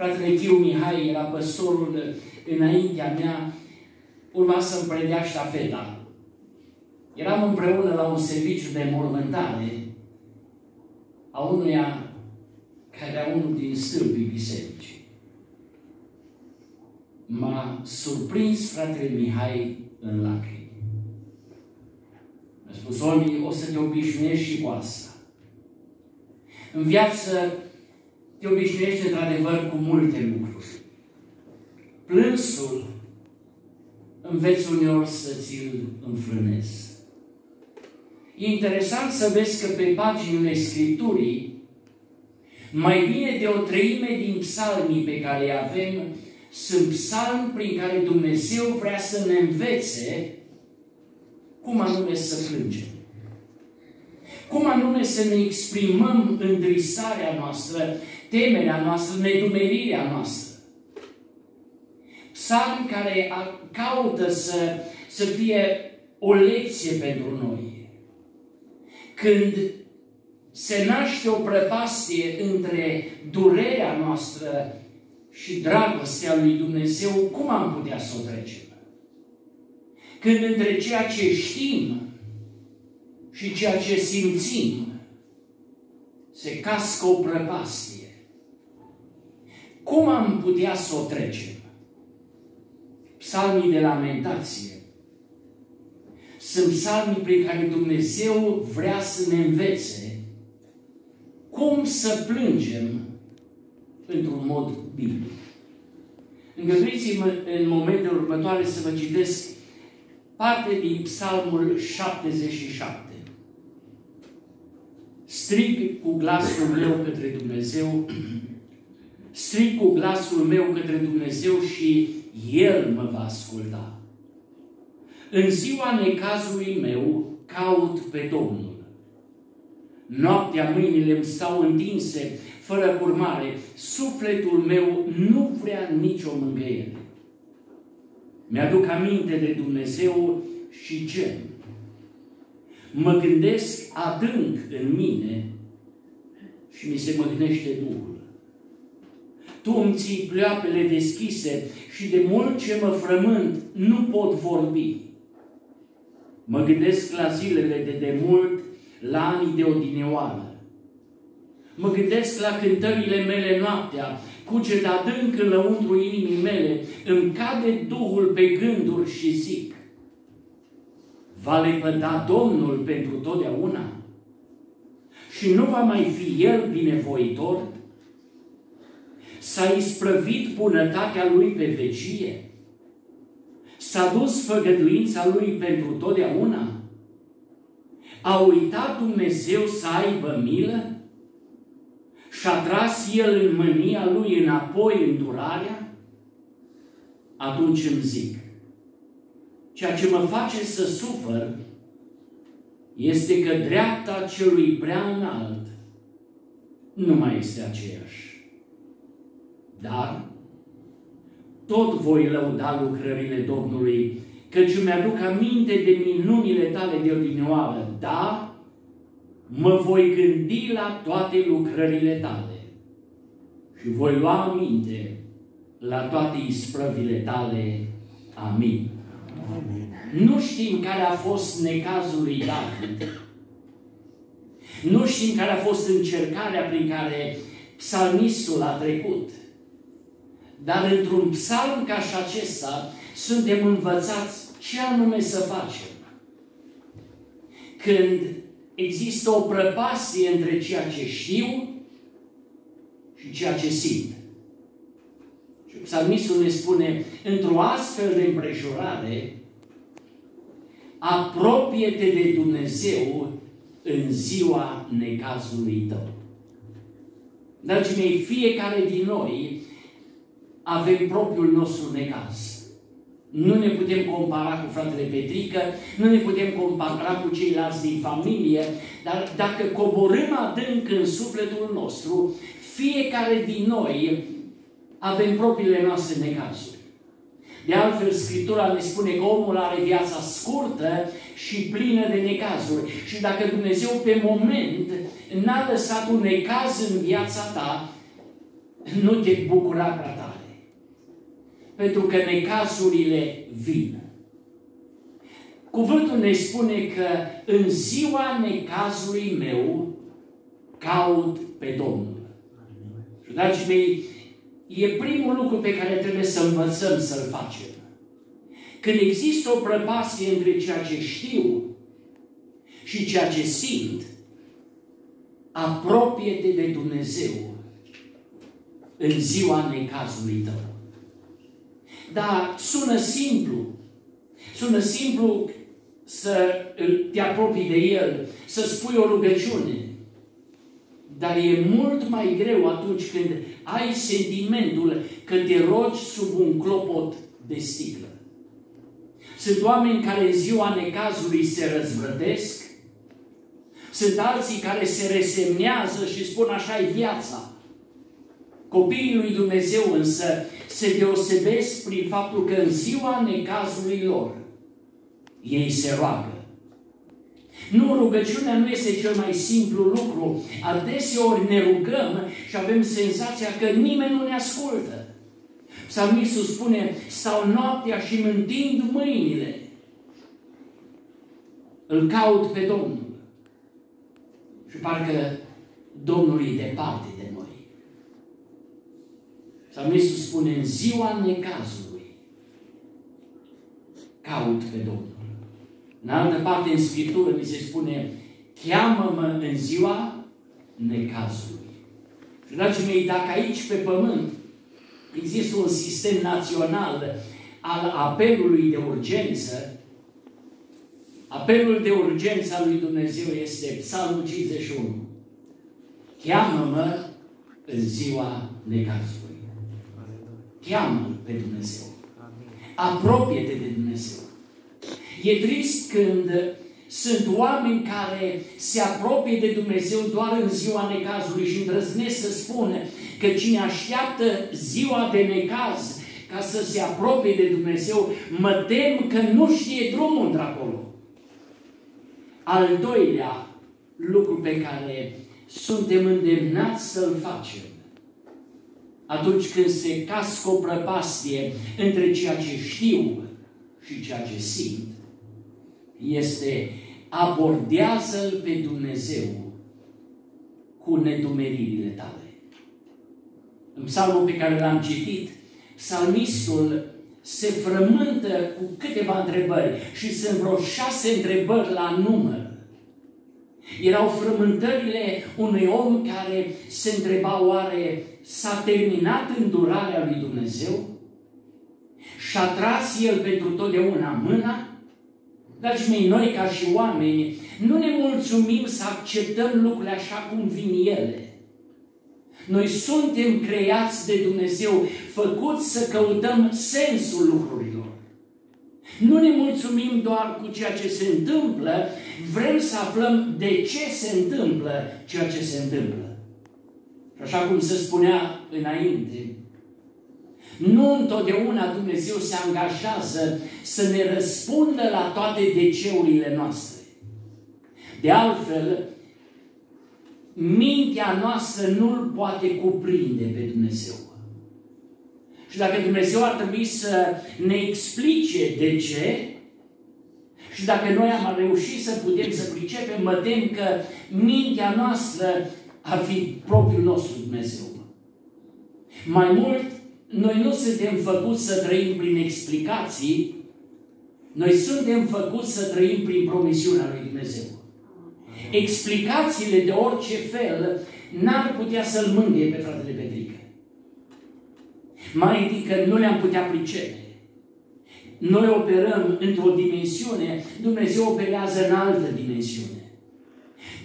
Fratele Chiu Mihai era păstorul înaintea mea, urma să-mi predea ștafeta. Eram împreună la un serviciu de mormântare a unuia care era unul din stâlpii bisericii. M-a surprins fratele Mihai în lacrimi. Mi-a spus, Olmi, o să te obișnuiești și cu asta. În viață te obișnuiești într-adevăr cu multe lucruri. Plânsul înveți uneori să ți-l înfrânezi. E interesant să vezi că pe paginile Scripturii, mai bine de o treime din psalmii pe care îi avem, sunt psalmi prin care Dumnezeu vrea să ne învețe cum anume să plângem. Cum anume să ne exprimăm întristarea noastră, temerea noastră, nedumerirea noastră. Psalmi care caută să, să fie o lecție pentru noi. Când se naște o prăpastie între durerea noastră și dragostea lui Dumnezeu, cum am putea să o trecem? Când între ceea ce știm și ceea ce simțim se cască o prăpastie, cum am putea să o trecem? Psalmii de lamentație sunt psalmii prin care Dumnezeu vrea să ne învețe cum să plângem într-un mod biblic. Îngăduiți-mă în momentele următoare să vă citesc parte din Psalmul 77. Strig cu glasul meu către Dumnezeu, strig cu glasul meu către Dumnezeu și El mă va asculta. În ziua necazului meu caut pe Domnul. Noaptea mâinile îmi stau întinse, fără curmare. Sufletul meu nu vrea nicio mângâiere. Mi-aduc aminte de Dumnezeu și ce? Mă gândesc adânc în mine și mi se măgnește Duhul. Tu îmi ții pleoapele deschise și de mult ce mă frământ nu pot vorbi. Mă gândesc la zilele de demult, la anii de odineoară. Mă gândesc la cântările mele noaptea, cuget adânc înăuntru inimii mele, îmi cade Duhul pe gânduri și zic, va lepăda Domnul pentru totdeauna? Și nu va mai fi El binevoitor? S-a isprăvit bunătatea Lui pe vecie? S-a dus făgăduința Lui pentru totdeauna? A uitat Dumnezeu să aibă milă? Și-a tras El în mânia Lui înapoi îndurarea? Atunci îmi zic, ceea ce mă face să sufăr este că dreapta celui prea înalt nu mai este aceeași. Dar tot voi lăuda lucrările Domnului, căci îmi aduc aminte de minunile tale de odinioară. Da, mă voi gândi la toate lucrările tale și voi lua aminte la toate isprăvile tale. Amin. Amin. Nu știm care a fost necazul lui David. Nu știm care a fost încercarea prin care psalmistul a trecut. Dar într-un psalm ca și acesta suntem învățați ce anume să facem. Când există o prăpastie între ceea ce știu și ceea ce simt. Și psalmistul ne spune, într-o astfel de împrejurare, apropie-te de Dumnezeu în ziua necazului tău. Dragii mei, fiecare din noi avem propriul nostru necaz. Nu ne putem compara cu fratele Petrică, nu ne putem compara cu ceilalți din familie, dar dacă coborâm adânc în sufletul nostru, fiecare din noi avem propriile noastre necazuri. De altfel, Scriptura ne spune că omul are viața scurtă și plină de necazuri. Și dacă Dumnezeu pe moment n-a lăsat un necaz în viața ta, nu te bucura prea tare. Pentru că necazurile vin. Cuvântul ne spune că în ziua necazului meu caut pe Domnul. Și, dragii mei, e primul lucru pe care trebuie să învățăm să-l facem. Când există o prăpastie între ceea ce știu și ceea ce simt, apropie-te de Dumnezeu în ziua necazului tău. Dar sună simplu. Sună simplu să te apropii de El, să spui o rugăciune. Dar e mult mai greu atunci când ai sentimentul că te rogi sub un clopot de sticlă. Sunt oameni care în ziua necazului se răzvrătesc, sunt alții care se resemnează și spun așa e viața. Copiii lui Dumnezeu însă se deosebesc prin faptul că în ziua necazului lor ei se roagă. Nu, rugăciunea nu este cel mai simplu lucru. Adeseori ne rugăm și avem senzația că nimeni nu ne ascultă. Psalmistul spune, stau noaptea și îmi întind mâinile. Îl caut pe Domnul. Și parcă Domnul e departe de noi. Psalmistul spune, în ziua necazului, caut pe Domnul. În altă parte, în Scriptură, mi se spune, cheamă-mă în ziua necazului. Și, dragii mei, dacă aici pe pământ există un sistem național al apelului de urgență, apelul de urgență al lui Dumnezeu este Psalmul 51. Cheamă-mă în ziua necazului. Cheamă pe Dumnezeu. Apropie-te de Dumnezeu. E trist când sunt oameni care se apropie de Dumnezeu doar în ziua necazului și îndrăznesc să spună că cine așteaptă ziua de necaz ca să se apropie de Dumnezeu, mă tem că nu știe drumul într-acolo. Al doilea lucru pe care suntem îndemnați să-l facem atunci când se cască o prăpastie între ceea ce știu și ceea ce simt, este abordează-L pe Dumnezeu cu nedumeririle tale. În psalmul pe care l-am citit, psalmistul se frământă cu câteva întrebări și sunt vreo șase întrebări la număr. Erau frământările unui om care se întreba oare s-a terminat îndurarea lui Dumnezeu? Și-a tras el pentru totdeauna mâna? Dragii mei, noi ca și oameni nu ne mulțumim să acceptăm lucrurile așa cum vin ele. Noi suntem creați de Dumnezeu, făcuți să căutăm sensul lucrurilor. Nu ne mulțumim doar cu ceea ce se întâmplă, vrem să aflăm de ce se întâmplă ceea ce se întâmplă. Și așa cum se spunea înainte, nu întotdeauna Dumnezeu se angajează să ne răspundă la toate deceurile noastre. De altfel, mintea noastră nu-L poate cuprinde pe Dumnezeu. Și dacă Dumnezeu ar trebui să ne explice de ce, și dacă noi am reușit să putem să pricepem, mă tem că mintea noastră ar fi propriul nostru Dumnezeu. Mai mult, noi nu suntem făcuți să trăim prin explicații, noi suntem făcuți să trăim prin promisiunea lui Dumnezeu. Explicațiile de orice fel n-ar putea să-l mângâie pe fratele Petrică. Mai întâi că nu le-am putea pricepe. Noi operăm într-o dimensiune, Dumnezeu operează în altă dimensiune.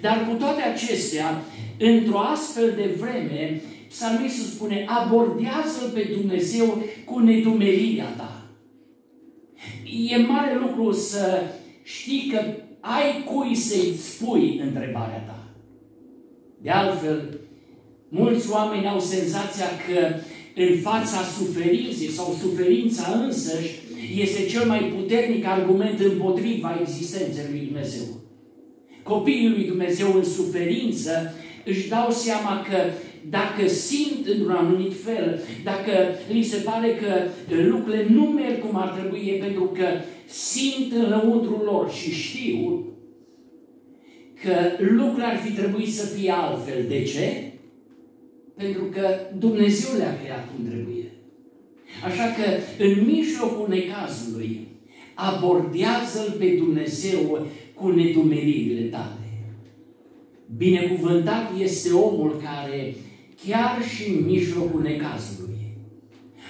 Dar cu toate acestea, într-o astfel de vreme, Psalmistul spune, abordează-L pe Dumnezeu cu nedumerirea ta. E mare lucru să știi că ai cui să-i spui întrebarea ta. De altfel, mulți oameni au senzația că în fața suferinței sau suferința însăși este cel mai puternic argument împotriva existenței lui Dumnezeu. Copiii lui Dumnezeu în suferință își dau seama că dacă simt într-un anumit fel, dacă li se pare că lucrurile nu merg cum ar trebui, e pentru că simt în lăuntrul lor și știu că lucrurile ar fi trebuit să fie altfel. De ce? Pentru că Dumnezeu le-a creat cum trebuie. Așa că în mijlocul necazului abordează-L pe Dumnezeu cu nedumeririle tale. Binecuvântat este omul care chiar și în mijlocul necazului,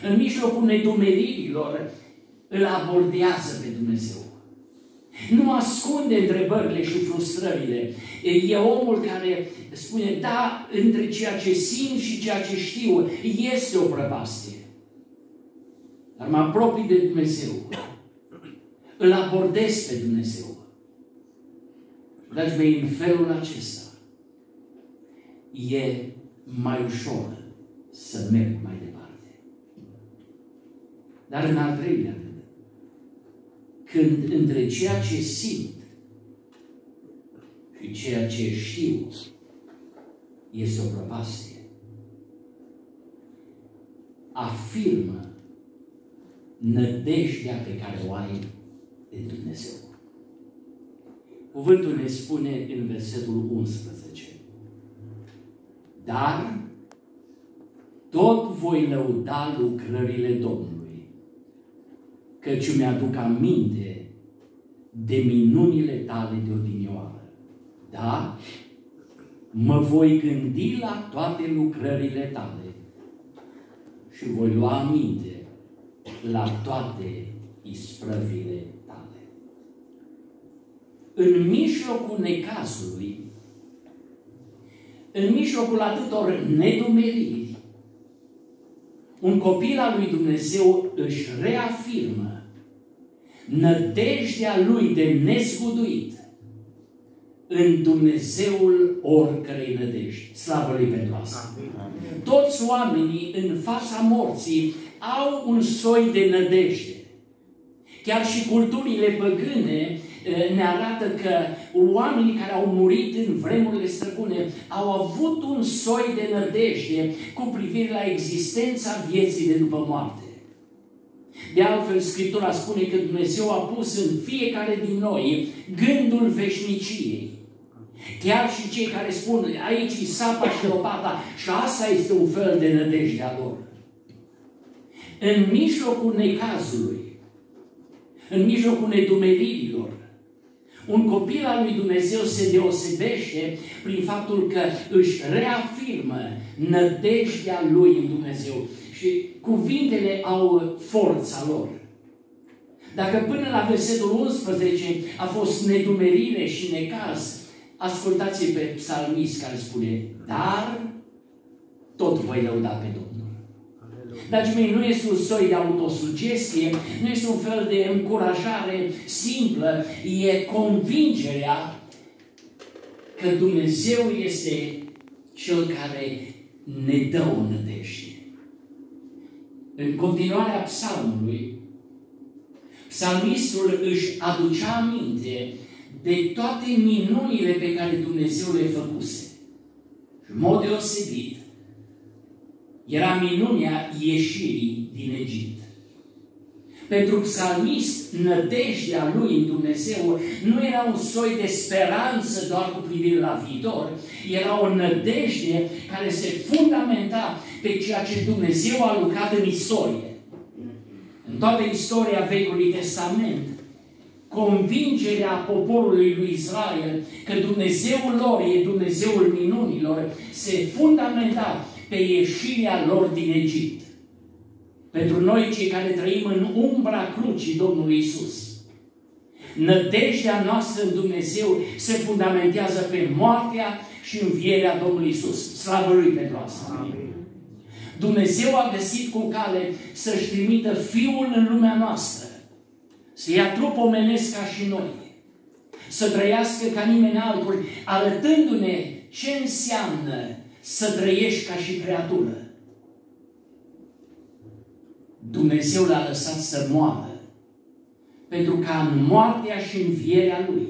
în mijlocul nedumeririlor, îl abordează pe Dumnezeu. Nu ascunde întrebările și frustrările. E omul care spune, da, între ceea ce simt și ceea ce știu, este o prăpastie. Dar mă apropii de Dumnezeu. Îl abordez pe Dumnezeu. Dragii mei, în felul acesta e mai ușor să merg mai departe. Dar în al treilea rând, când între ceea ce simt și ceea ce știu este o prăpastie, afirmă nădejdea pe care o ai în Dumnezeu. Cuvântul ne spune în versetul 11. Dar tot voi lăuda lucrările Domnului, căci mi-aduc aminte de minunile tale de odinioară. Da? Mă voi gândi la toate lucrările tale și voi lua aminte la toate isprăvile tale. În mijlocul necazului, în mijlocul atâtor nedumeriri, un copil al lui Dumnezeu își reafirmă nădejdea lui de nescuduit în Dumnezeul oricărei nădejdi. Slavă lui pentru asta. Toți oamenii în fața morții au un soi de nădejde. Chiar și culturile păgâne ne arată că oamenii care au murit în vremurile străbune au avut un soi de nădejde cu privire la existența vieții de după moarte. De altfel, Scriptura spune că Dumnezeu a pus în fiecare din noi gândul veșniciei. Chiar și cei care spun, aici e sapa și lopata, și asta este un fel de nădejde a lor. În mijlocul necazului, în mijlocul nedumeririlor, un copil al lui Dumnezeu se deosebește prin faptul că își reafirmă nădejdea lui în Dumnezeu și cuvintele au forța lor. Dacă până la versetul 11 a fost nedumerire și necaz, ascultați pe psalmist care spune, dar tot voi lăuda pe Domnul. Dragii mei, nu este un soi de autosugestie, nu este un fel de încurajare simplă, e convingerea că Dumnezeu este Cel care ne dă o nădejde. În continuarea psalmului, psalmistul își aducea aminte de toate minunile pe care Dumnezeu le făcuse. Și în mod deosebit, era minunea ieșirii din Egipt. Pentru psalmist, nădejdea lui în Dumnezeu nu era un soi de speranță doar cu privire la viitor, era o nădejde care se fundamenta pe ceea ce Dumnezeu a lucrat în istorie. În toată istoria Vechiului Testament, convingerea poporului lui Israel că Dumnezeul lor e Dumnezeul minunilor se fundamenta pe ieșirea lor din Egipt. Pentru noi, cei care trăim în umbra crucii Domnului Isus. Nădejdea noastră în Dumnezeu se fundamentează pe moartea și învierea Domnului Isus. Slavă Lui pentru asta. Amin. Dumnezeu a găsit cu cale să-și trimită Fiul în lumea noastră, să ia trup omenesc ca și noi, să trăiască ca nimeni altul, arătându-ne ce înseamnă să trăiești ca și creatură. Dumnezeu l-a lăsat să moară pentru ca în moartea și învierea Lui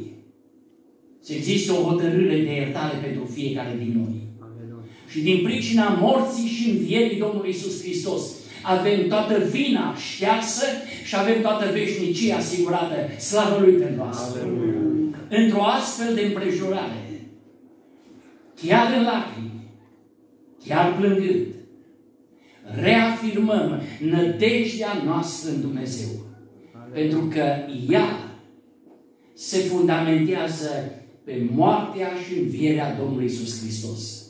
să există o hotărâre de iertare pentru fiecare din noi. Și din pricina morții și învierii Domnului Isus Hristos, avem toată vina ștearsă și avem toată veșnicia asigurată. Slavă Lui pentru asta! Într-o astfel de împrejurare, chiar în lacrimi, chiar plângând, reafirmăm nădejdea noastră în Dumnezeu. Pentru că ea se fundamentează pe moartea și învierea Domnului Isus Hristos.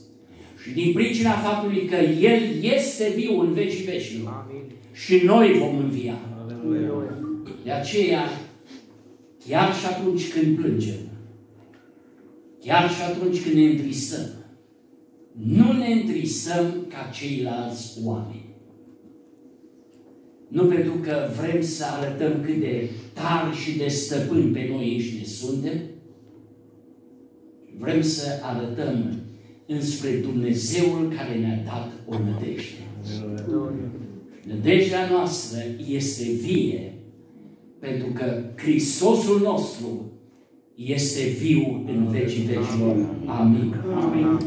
Și din pricina faptului că El este viu în vecii vecilor și noi vom învia. De aceea, chiar și atunci când plângem, chiar și atunci când ne întristăm, nu ne întristăm ca ceilalți oameni. Nu pentru că vrem să arătăm cât de tari și de stăpâni pe noi înșine suntem, vrem să arătăm înspre Dumnezeul care ne-a dat o nădejde. Nădejdea noastră este vie, pentru că Hristosul nostru este viu în vecii vecilor. Amin. Amin.